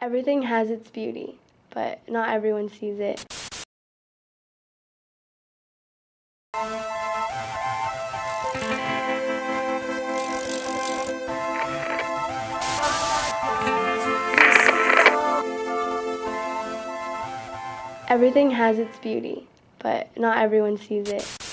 Everything has its beauty, but not everyone sees it. Everything has its beauty, but not everyone sees it.